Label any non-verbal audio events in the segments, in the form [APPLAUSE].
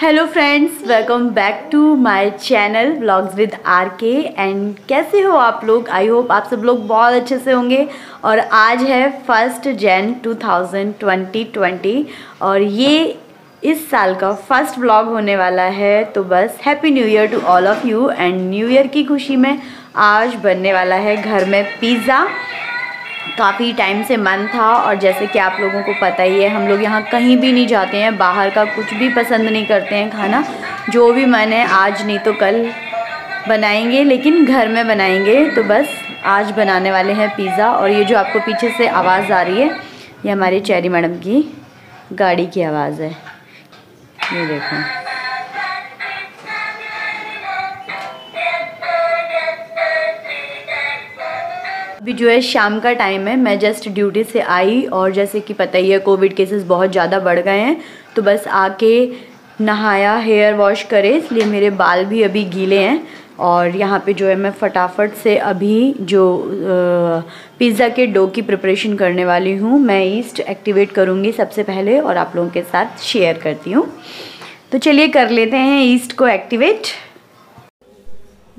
Hello friends welcome back to my channel blogs with R K and कैसे हो आप लोग? आई होप आप सब लोग बहुत अच्छे से होंगे। और आज है फ़र्स्ट जैन 2020 और ये इस साल का फ़र्स्ट ब्लॉग होने वाला है। तो बस happy new year to all of you and new year की खुशी में आज बनने वाला है घर में पिज़्ज़ा काफ़ी टाइम से मन था और जैसे कि आप लोगों को पता ही है, हम लोग यहाँ कहीं भी नहीं जाते हैं, बाहर का कुछ भी पसंद नहीं करते हैं खाना। जो भी मन है, आज नहीं तो कल बनाएँगे, लेकिन घर में बनाएँगे। तो बस आज बनाने वाले हैं पिज़्ज़ा और ये जो आपको पीछे से आवाज़ आ रही है, ये हमारी चेरी मैडम की गाड़ी की आवाज़ है। ये देखो। अभी जो है शाम का टाइम है, मैं जस्ट ड्यूटी से आई और जैसे कि पता ही है कोविड केसेस बहुत ज़्यादा बढ़ गए हैं तो बस आके नहाया हेयर वॉश करे, इसलिए मेरे बाल भी अभी गीले हैं और यहाँ पे जो है मैं फटाफट से अभी जो पिज़्ज़ा के डो की प्रिपरेशन करने वाली हूँ, मैं ईस्ट एक्टिवेट करूँगी सबसे पहले और आप लोगों के साथ शेयर करती हूँ। तो चलिए कर लेते हैं ईस्ट को एक्टिवेट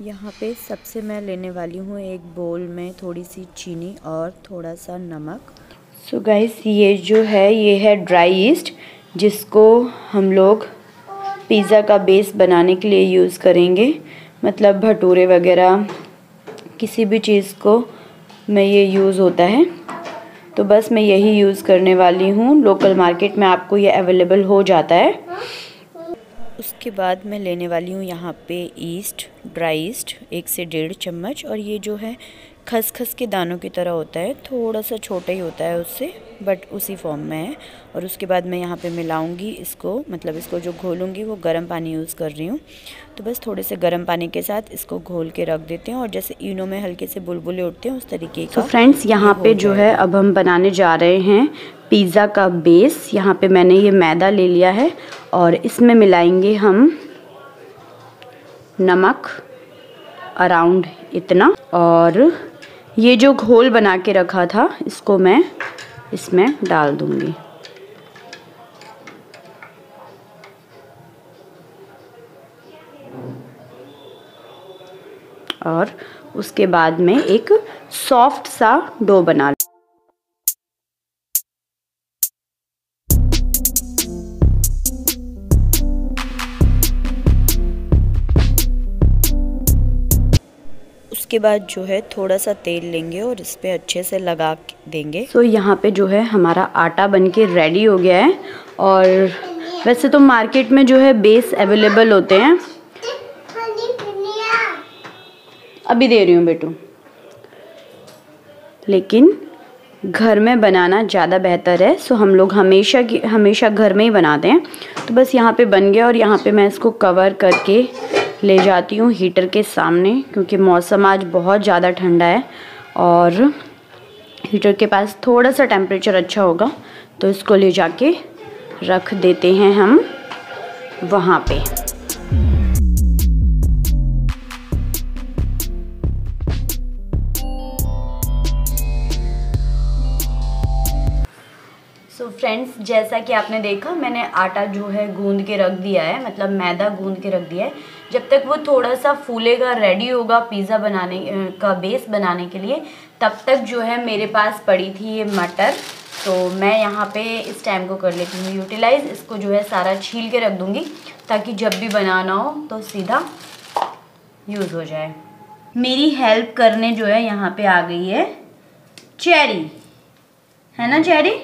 यहाँ पे सबसे मैं लेने वाली हूँ एक बोल में थोड़ी सी चीनी और थोड़ा सा नमक। सो so गाइस ये जो है, ये है ड्राई ईस्ट जिसको हम लोग पिज़्ज़ा का बेस बनाने के लिए यूज़ करेंगे। मतलब भटूरे वगैरह, किसी भी चीज़ को में ये यूज़ होता है। तो बस मैं यही यूज़ करने वाली हूँ। लोकल मार्केट में आपको ये अवेलेबल हो जाता है। उसके बाद मैं लेने वाली हूँ यहाँ पे ईस्ट ड्राई ईस्ट एक से डेढ़ चम्मच और ये जो है खसखस के दानों की तरह होता है थोड़ा सा छोटा ही होता है उससे बट उसी फॉर्म में है। और उसके बाद मैं यहाँ पे मिलाऊँगी इसको मतलब इसको जो घोलूँगी वो गर्म पानी यूज़ कर रही हूँ। तो बस थोड़े से गर्म पानी के साथ इसको घोल के रख देते हैं और जैसे इनो में हल्के से बुलबुले उठते हैं उस तरीके का फ्रेंड्स यहाँ पे जो है अब हम बनाने जा रहे हैं पिज़्ज़ा का बेस। यहाँ पे मैंने ये मैदा ले लिया है और इसमें मिलाएँगे हम नमक अराउंड इतना। और ये जो घोल बना के रखा था, इसको मैं इसमें डाल दूँगी। और उसके बाद में एक सॉफ्ट सा डो बना उसके बाद जो है थोड़ा सा तेल लेंगे और इस पर अच्छे से लगा देंगे। तो so, यहाँ पे जो है हमारा आटा बन के रेडी हो गया है और वैसे तो मार्केट में जो है बेस अवेलेबल होते हैं। अभी दे रही हूँ बेटू। लेकिन घर में बनाना ज़्यादा बेहतर है सो हम लोग हमेशा हमेशा घर में ही बनाते हैं। तो बस यहाँ पे बन गया और यहाँ पे मैं इसको कवर करके ले जाती हूँ हीटर के सामने, क्योंकि मौसम आज बहुत ज़्यादा ठंडा है और हीटर के पास थोड़ा सा टेम्परेचर अच्छा होगा तो इसको ले जाके रख देते हैं हम वहाँ पे। सो so फ्रेंड्स जैसा कि आपने देखा, मैंने आटा जो है गूंद के रख दिया है मतलब मैदा गूंद के रख दिया है। जब तक वो थोड़ा सा फूलेगा रेडी होगा पिज़्ज़ा बनाने का बेस बनाने के लिए तब तक जो है मेरे पास पड़ी थी ये मटर। तो मैं यहाँ पे इस टाइम को कर लेती हूँ यूटिलाइज़ इसको जो है सारा छील के रख दूँगी ताकि जब भी बनाना हो तो सीधा यूज़ हो जाए। मेरी हेल्प करने जो है यहाँ पे आ गई है चेरी है ना चेरी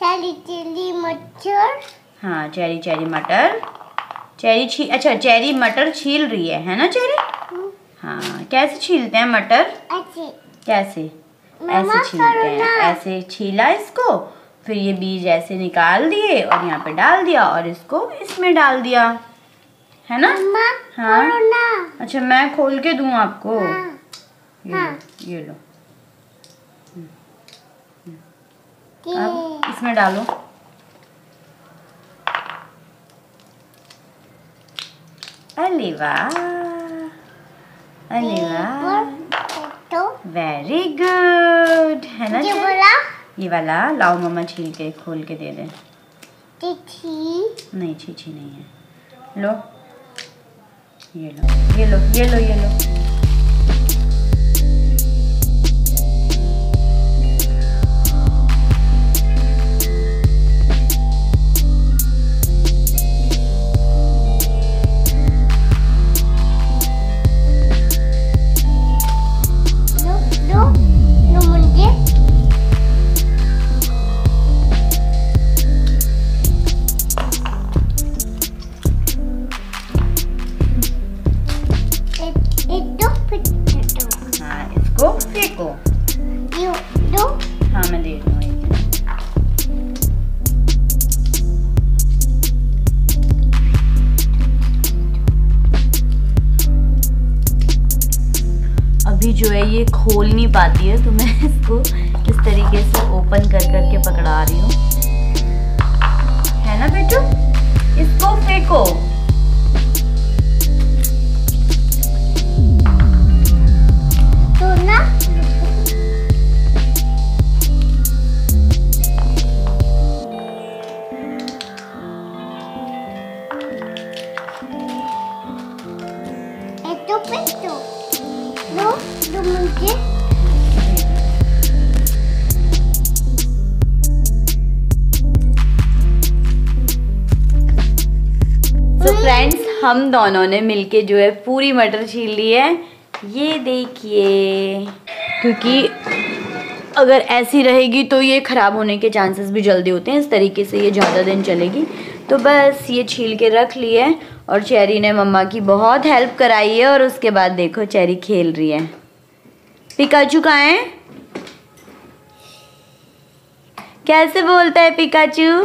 चेरी चिली मटर हाँ चेरी चेरी मटर। चेरी छी अच्छा चेरी मटर छील रही है है ना चेरी? हाँ कैसे छीलते हैं मटर? कैसे? ऐसे छीलते हैं। ऐसे छीला इसको फिर ये बीज ऐसे निकाल दिए और यहाँ पे डाल दिया और इसको इसमें डाल दिया है ना? हाँ। अच्छा मैं खोल के दूँ आपको? हाँ। ये लो हाँ। ये लो। अब इसमें डालो। अरे वाह अरे वाह वेरी गुड है ना ये वाला? ये वाला लाओ मम्मा छील के खोल के दे दे। नहीं छीछी नहीं है। लो। ये लो ये लो ये लो ये लो। ओपन कर कर के पकड़ा रही हूँ। है ना बेटू? इसको फेंको। तो na हम दोनों ने मिलके जो है पूरी मटर छील ली है। ये देखिए, क्योंकि अगर ऐसी रहेगी तो ये ख़राब होने के चांसेस भी जल्दी होते हैं, इस तरीके से ये ज़्यादा दिन चलेगी। तो बस ये छील के रख ली है और चेरी ने मम्मा की बहुत हेल्प कराई है और उसके बाद देखो चेरी खेल रही है। पिकाचू कहाँ है? कैसे बोलता है पिकाचू?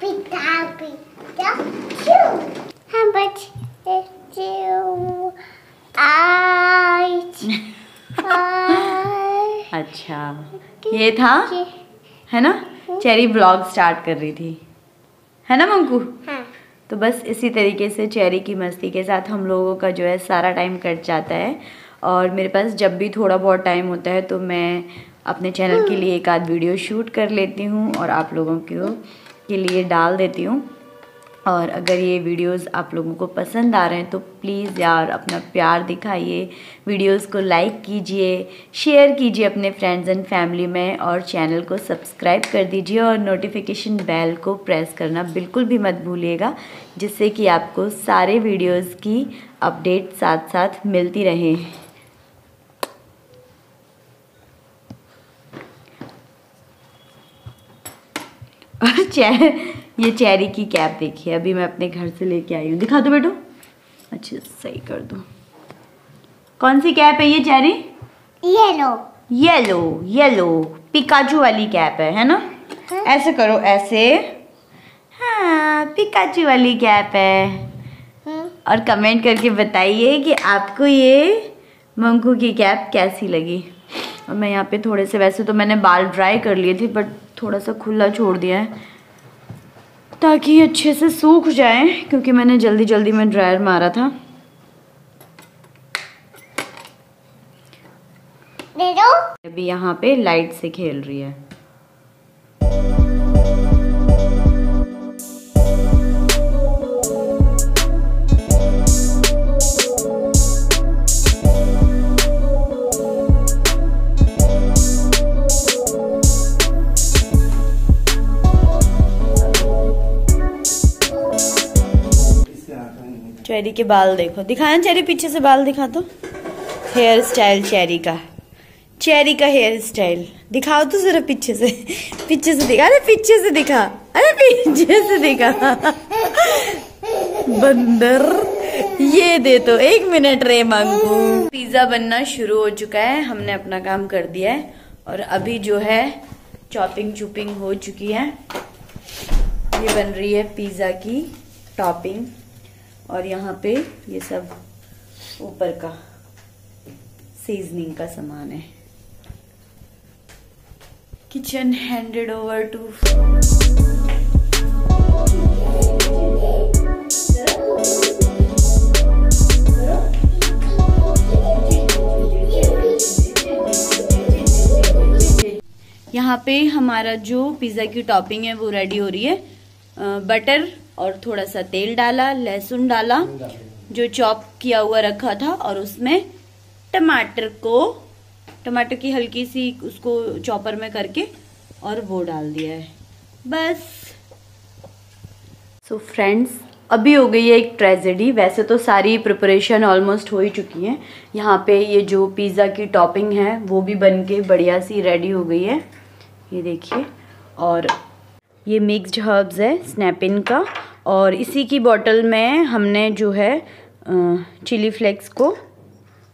पिता पिता चू आज आज अच्छा। ये था? है ना? चेरी ब्लॉग स्टार्ट कर रही थी। है ना मंकू? हाँ। तो बस इसी तरीके से चेरी की मस्ती के साथ हम लोगों का जो है सारा टाइम कट जाता है। और मेरे पास जब भी थोड़ा बहुत टाइम होता है तो मैं अपने चैनल के लिए एक आध वीडियो शूट कर लेती हूँ और आप लोगों को के लिए डाल देती हूँ। और अगर ये वीडियोस आप लोगों को पसंद आ रहे हैं तो प्लीज़ यार अपना प्यार दिखाइए। वीडियोस को लाइक कीजिए, शेयर कीजिए अपने फ्रेंड्स एंड फैमिली में और चैनल को सब्सक्राइब कर दीजिए और नोटिफिकेशन बेल को प्रेस करना बिल्कुल भी मत भूलिएगा, जिससे कि आपको सारे वीडियोस की अपडेट साथ साथ मिलती रहे। चेर ये चेरी की कैप देखिए अभी मैं अपने घर से लेके आई हूँ। दिखा दो बेटो। अच्छा सही कर दो। कौन सी कैप है ये Cherry? Yellow. Yellow yellow. Pikachu वाली कैप है है ना? ऐसे करो ऐसे। हाँ पिकाचू वाली कैप है। हम्म और कमेंट करके बताइए कि आपको ये मंकू की कैप कैसी लगी। और मैं यहाँ पे थोड़े से वैसे तो मैंने बाल ड्राई कर लिए थे बट थोड़ा सा खुला छोड़ दिया है। ताकि अच्छे से सूख जाए क्योंकि मैंने जल्दी जल्दी में ड्रायर मारा था। अभी यहाँ पे लाइट से खेल रही है। चेरी के बाल देखो। दिखाना चेरी पीछे से बाल दिखा दो हेयर स्टाइल चेरी का चेरी का हेयर स्टाइल दिखाओ तो जरा पीछे से। पीछे से दिखा। अरे पीछे से दिखा। अरे पीछे से दिखा। बंदर। ये दे तो। एक मिनट रे मांगू। पिज्जा बनना शुरू हो चुका है। हमने अपना काम कर दिया है। और अभी जो है चॉपिंग चुपिंग हो चुकी है। ये बन रही है पिज्जा की टॉपिंग और यहाँ पे ये सब ऊपर का सीजनिंग का सामान है। किचन हैंडेड ओवर टू यहाँ पे हमारा जो पिज़्ज़ा की टॉपिंग है वो रेडी हो रही है। बटर और थोड़ा सा तेल डाला, लहसुन डाला, जो चॉप किया हुआ रखा था, और उसमें टमाटर को, टमाटर की हल्की सी उसको चॉपर में करके, और वो डाल दिया है। बस। सो so फ्रेंड्स अभी हो गई है एक ट्रेजेडी वैसे तो सारी प्रिपरेशन ऑलमोस्ट हो ही चुकी है। यहाँ पे ये जो पिज़्ज़ा की टॉपिंग है, वो भी बन के बढ़िया सी रेडी हो गई है। ये देखिए, और ये मिक्स्ड हर्ब्स है स्नैपिन का। और इसी की बॉटल में हमने जो है चिली फ्लेक्स को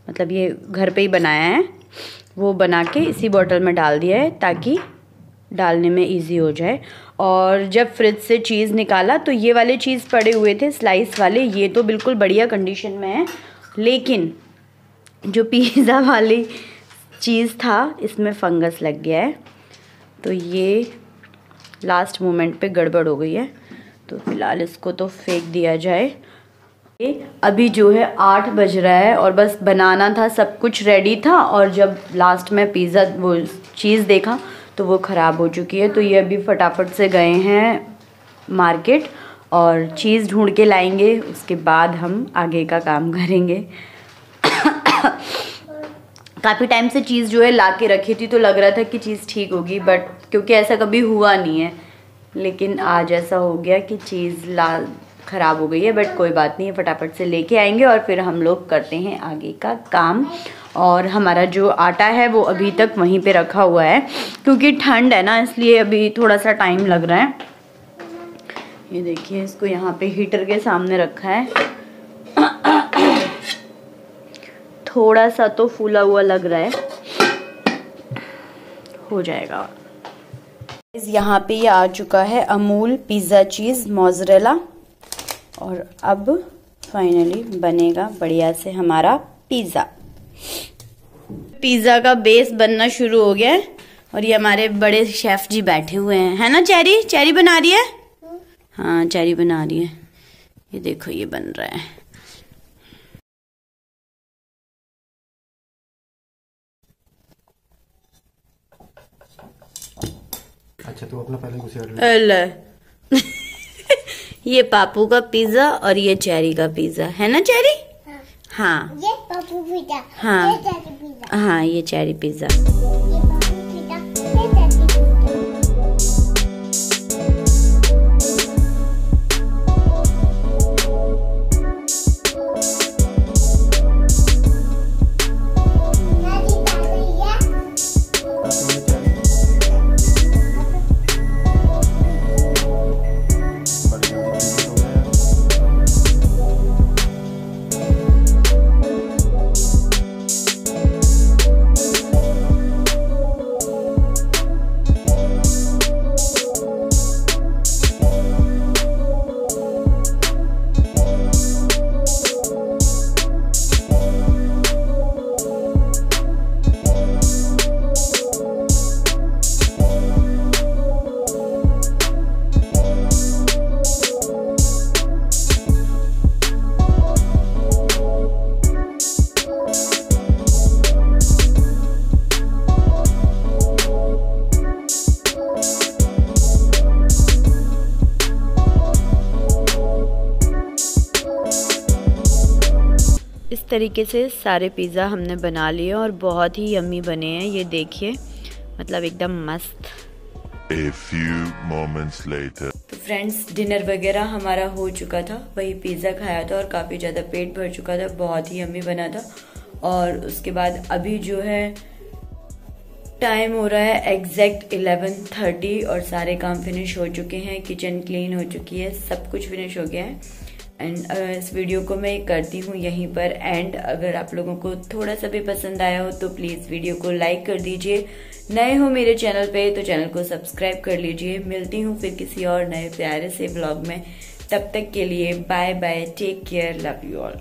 मतलब ये घर पे ही बनाया है, वो बना के इसी बॉटल में डाल दिया है, ताकि डालने में इजी हो जाए। और जब फ्रिज से चीज़ निकाला तो ये वाले चीज़ पड़े हुए थे स्लाइस वाले, ये तो बिल्कुल बढ़िया कंडीशन में है। लेकिन जो पिज़्ज़ा [LAUGHS] वाली चीज़ था, इसमें फंगस लग गया है। तो ये लास्ट मोमेंट पे गड़बड़ हो गई है। तो फ़िलहाल इसको तो फेंक दिया जाए। अभी जो है आठ बज रहा है और बस बनाना था, सब कुछ रेडी था और जब लास्ट में पिज़्ज़ा वो चीज़ देखा तो वो ख़राब हो चुकी है। तो ये अभी फटाफट से गए हैं मार्केट और चीज़ ढूंढ के लाएँगे। उसके बाद हम आगे का काम करेंगे। काफ़ी टाइम से चीज़ जो है ला के रखी थी तो लग रहा था कि चीज़ ठीक होगी बट क्योंकि ऐसा कभी हुआ नहीं है। लेकिन आज ऐसा हो गया कि चीज़ ला, ख़राब हो गई है बट कोई बात नहीं है फटाफट से लेके आएँगे और फिर हम लोग करते हैं आगे का काम। और हमारा जो आटा है, वो अभी तक वहीं पे रखा हुआ है, क्योंकि ठंड है ना, इसलिए अभी थोड़ा सा टाइम लग रहा है। ये देखिए, इसको यहाँ पे हीटर के सामने रखा है। थोड़ा सा तो फूला हुआ लग रहा है। हो जाएगा। यहाँ पे ये आ चुका है अमूल पिज़्ज़ा चीज़ मोजरेला। और अब फाइनली बनेगा बढ़िया से हमारा पिज़्ज़ा। पिज़्ज़ा का बेस बनना शुरू हो गया है और ये हमारे बड़े शेफ जी बैठे हुए हैं। है ना, चेरी? चेरी बना रही है? हाँ चेरी बना रही है। ये देखो, ये बन रहा है। अच्छा तो अपना पहले कुछ [LAUGHS] ये पापू का पिज्जा और ये चेरी का पिज्जा। है ना चेरी? हाँ। ये पापू पिज्जा हाँ। ये हाँ ये चेरी पिज्जा। ये पापू ये चेरी पिज्जा इस तरीके से सारे पिज़्ज़ा हमने बना लिए और बहुत ही यम्मी बने हैं ये देखिए। मतलब एकदम मस्त। A few moments later. तो फ्रेंड्स डिनर वगैरह हमारा हो चुका था वही पिज़्ज़ा खाया था और काफ़ी ज़्यादा पेट भर चुका था बहुत ही यम्मी बना था। और उसके बाद अभी जो है टाइम हो रहा है एग्जैक्ट इलेवन थर्टी और सारे काम फिनिश हो चुके हैं किचन क्लीन हो चुकी है सब कुछ फिनिश हो गया है। एंड इस वीडियो को मैं करती हूँ यहीं पर। एंड अगर आप लोगों को थोड़ा सा भी पसंद आया हो तो प्लीज़ वीडियो को लाइक कर दीजिए। नए हो मेरे चैनल पे तो चैनल को सब्सक्राइब कर लीजिए। मिलती हूँ फिर किसी और नए प्यारे से ब्लॉग में। तब तक के लिए bye bye take care love you all